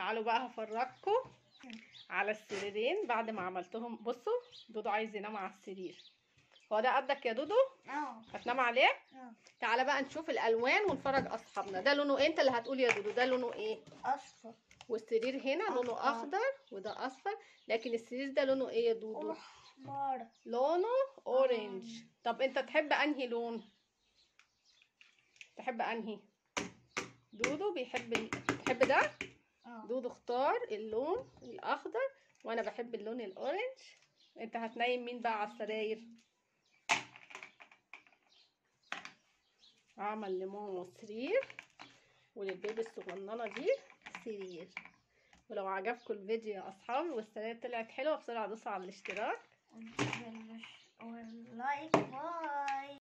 تعالوا بقى هفرجكم على السريرين بعد ما عملتهم. بصوا دودو عايز ينام على السرير. هو ده قدك يا دودو؟ آه. هتنام عليه؟ آه. تعالى بقى نشوف الألوان ونفرج أصحابنا. ده لونه إيه؟ أنت اللي هتقول يا دودو. ده لونه إيه؟ أصفر. والسرير هنا لونه أخضر. اخضر وده أصفر لكن السرير ده لونه إيه يا دودو؟ أحمر. لونه orange. طب أنت تحب أنهي لون؟ تحب أنهي؟ دودو بيحب. تحب ده؟ دودو اختار اللون الأخضر وأنا بحب اللون الأورنج. أنت هتنيم مين بقى على السراير؟ اعمل لماما سرير وللبيبي الصغننة دي سرير. ولو عجبكم الفيديو يا اصحابي والسراير طلعت حلوة بسرعة دوسوا على الاشتراك. واللايك